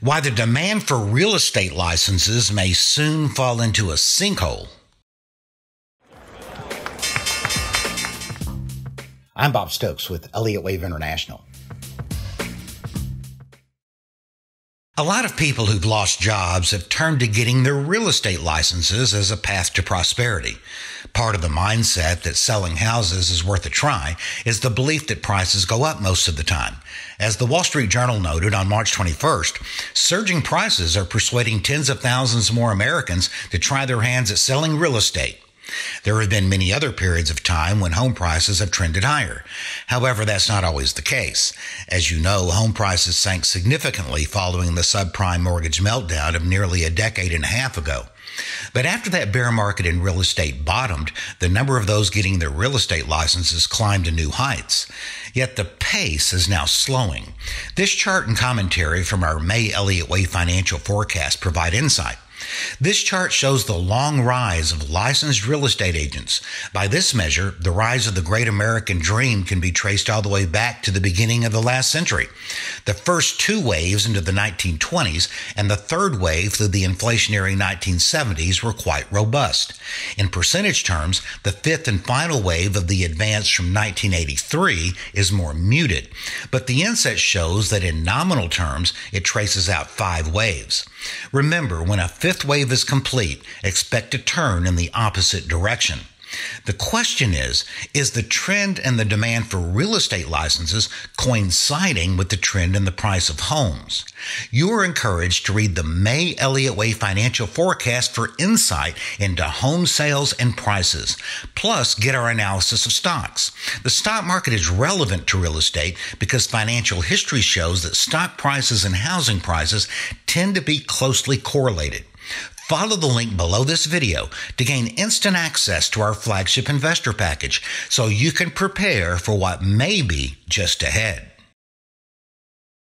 Why the demand for real estate licenses may soon fall into a sinkhole. I'm Bob Stokes with Elliott Wave International. A lot of people who've lost jobs have turned to getting their real estate licenses as a path to prosperity. Part of the mindset that selling houses is worth a try is the belief that prices go up most of the time. As the Wall Street Journal noted on March 21st, surging prices are persuading tens of thousands more Americans to try their hands at selling real estate. There have been many other periods of time when home prices have trended higher. However, that's not always the case. As you know, home prices sank significantly following the subprime mortgage meltdown of nearly a decade and a half ago. But after that bear market in real estate bottomed, the number of those getting their real estate licenses climbed to new heights. Yet the pace is now slowing. This chart and commentary from our May Elliott Wave financial forecast provide insight. This chart shows the long rise of licensed real estate agents. By this measure, the rise of the great American dream can be traced all the way back to the beginning of the last century. The first two waves into the 1920s and the third wave through the inflationary 1970s were quite robust. In percentage terms, the fifth and final wave of the advance from 1983 is more muted, but the inset shows that in nominal terms, it traces out five waves. Remember, when a fifth wave is complete, expect a turn in the opposite direction. The question is Is the trend and the demand for real estate licenses coinciding with the trend in the price of homes? You are encouraged to read the May Elliott Wave financial forecast for insight into home sales and prices. Plus, get our analysis of stocks. The stock market is relevant to real estate because financial history shows that stock prices and housing prices tend to be closely correlated. Follow the link below this video to gain instant access to our flagship investor package so you can prepare for what may be just ahead.